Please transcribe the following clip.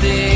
stay